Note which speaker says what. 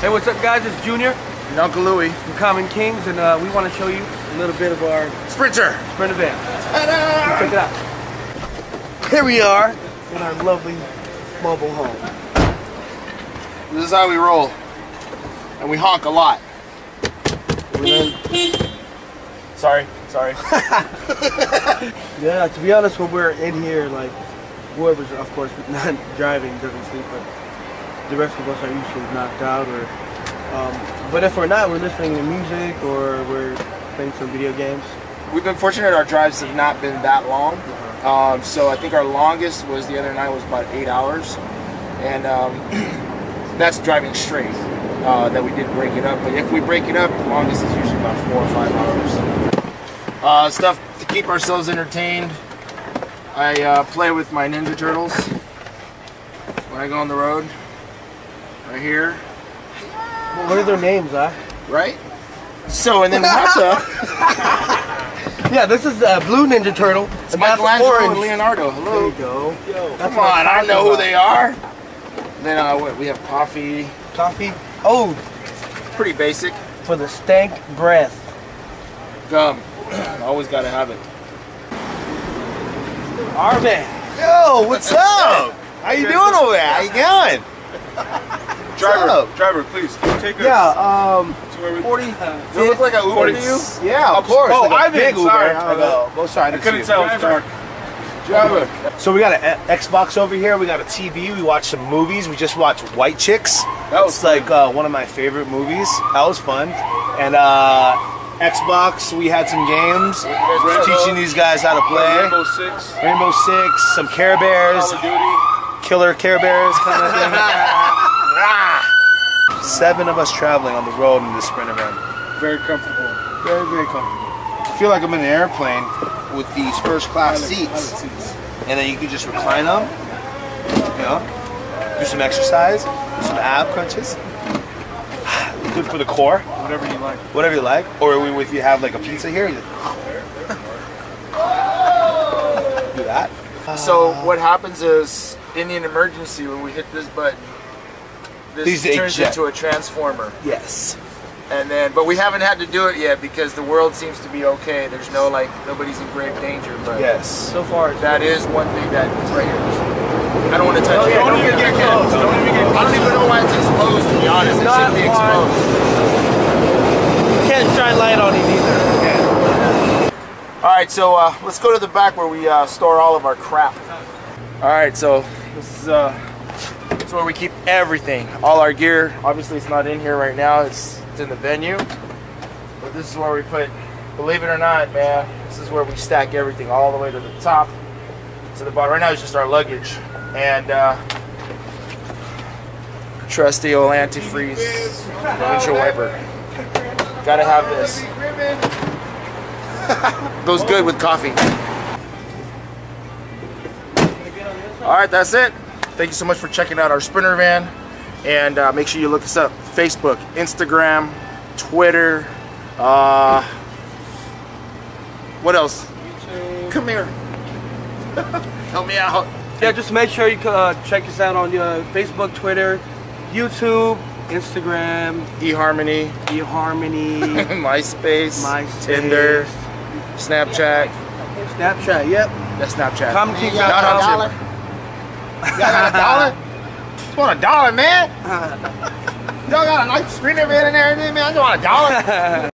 Speaker 1: Hey, what's up, guys? It's Junior
Speaker 2: And Uncle Louie.
Speaker 1: from Common Kings, and uh, we want to show you a little bit of our
Speaker 2: Sprinter.
Speaker 1: Sprinter van.
Speaker 2: Ta-da!
Speaker 1: Check it out. Here we are in our lovely mobile home.
Speaker 2: This is how we roll. And we honk a lot. Sorry, sorry.
Speaker 1: Yeah, to be honest, when we're in here, like, whoever's, of course, not driving doesn't sleep, but the rest of us are usually knocked out, or, um, but if we're not, we're listening to music, or we're playing some video games.
Speaker 2: We've been fortunate our drives have not been that long. Um, so I think our longest was the other night was about eight hours. And um, that's driving straight. Uh, that we did break it up. But if we break it up, the longest is usually about four or five hours. Uh, stuff to keep ourselves entertained. I uh, play with my Ninja Turtles when I go on the road. Right here.
Speaker 1: Well, what are their names, huh?
Speaker 2: Right? So, and then Mata,
Speaker 1: Yeah, this is uh, Blue Ninja Turtle.
Speaker 2: it's
Speaker 1: and that's
Speaker 2: Michelangelo
Speaker 1: Orange.
Speaker 2: and Leonardo.
Speaker 1: There
Speaker 2: Hello.
Speaker 1: you go. Yo, that's
Speaker 2: Come on,
Speaker 1: I'm
Speaker 2: I know who
Speaker 1: about.
Speaker 2: they are. Then uh, what, we have coffee.
Speaker 1: Coffee. Oh,
Speaker 2: Pretty basic.
Speaker 1: for the stank breath.
Speaker 2: Gum. Always gotta have it.
Speaker 1: Our man.
Speaker 3: Yo, what's up? How you doing over there? How you going?
Speaker 4: Driver,
Speaker 3: up?
Speaker 4: driver, please, can you take us
Speaker 1: Yeah, um,
Speaker 4: to where we...
Speaker 1: 40.
Speaker 2: Does it look like a Uber to you?
Speaker 3: Yeah, of course.
Speaker 4: Oh,
Speaker 3: like a
Speaker 4: Ivan,
Speaker 3: big Uber.
Speaker 4: sorry.
Speaker 3: Like a- oh, sorry,
Speaker 4: I
Speaker 3: didn't
Speaker 4: couldn't
Speaker 3: see
Speaker 4: tell. It's dark.
Speaker 2: Driver.
Speaker 3: So we got an Xbox over here. We got a TV. We watched some movies. We just watched White Chicks.
Speaker 2: That was
Speaker 3: It's like uh, one of my favorite movies. That was fun. And uh, Xbox, we had some games.
Speaker 2: Rainbow-
Speaker 3: Teaching these guys how to play.
Speaker 4: Rainbow Six,
Speaker 3: Rainbow Six, some Care Bears,
Speaker 4: Call of Duty.
Speaker 3: Killer Care Bears kind of thing. Seven of us traveling on the road in this Sprinter van.
Speaker 4: Very comfortable.
Speaker 3: Very, very comfortable. I feel like I'm in an airplane with these first class
Speaker 4: Pilot-
Speaker 3: seats.
Speaker 4: pilot seats.
Speaker 3: And then you can just recline them, you know, do some exercise, do some ab crunches. Good for the core,
Speaker 4: Whatever you like.
Speaker 3: whatever you like. Or we- if you have like a pizza here, you do that.
Speaker 2: So what happens is, in an emergency, when we hit this button, this
Speaker 3: These
Speaker 2: turns into a transformer.
Speaker 3: Yes.
Speaker 2: And then, but we haven't had to do it yet because the world seems to be okay. There's no like, nobody's in grave danger. But
Speaker 3: Yes.
Speaker 1: So far,
Speaker 2: that is one thing that is right here. I don't want to touch
Speaker 1: Oh,
Speaker 2: it.
Speaker 1: yeah,
Speaker 2: don't
Speaker 1: don't
Speaker 2: even
Speaker 1: get
Speaker 2: get
Speaker 1: close.
Speaker 2: close. Don't even get I don't even know why it's exposed. To be honest, it
Speaker 1: Not
Speaker 2: should be
Speaker 1: why.
Speaker 2: exposed.
Speaker 1: you can't shine light on it either.
Speaker 2: All right, so uh, let's go to the back where we uh, store all of our crap. All right, so this is uh, is where we keep everything, all our gear. Obviously, it's not in here right now; it's, it's in the venue. But this is where we put. Believe it or not, man, this is where we stack everything all the way to the top, to the bottom. Right now, it's just our luggage and uh, trusty old antifreeze windshield wiper. Gotta have this. Goes good with coffee. All right, that's it. Thank you so much for checking out our Sprinter van. And uh, make sure you look us up. Facebook, Instagram, Twitter. Uh, what else? YouTube. Come here. Help me out.
Speaker 1: Yeah, just make sure you uh, check us out on uh, Facebook, Twitter, YouTube, Instagram,
Speaker 2: eHarmony,
Speaker 1: eHarmony,
Speaker 2: MySpace,
Speaker 1: MySpace,
Speaker 2: Tinder, Snapchat.
Speaker 1: Snapchat. Yep.
Speaker 2: That's Snapchat.
Speaker 1: Common Kings.
Speaker 2: Not
Speaker 3: got
Speaker 2: on
Speaker 3: dollar?
Speaker 2: Tinder.
Speaker 3: Y'all got a dollar? Just want a dollar, man. Y'all got a nice Sprinter van in there, man. I just want a dollar.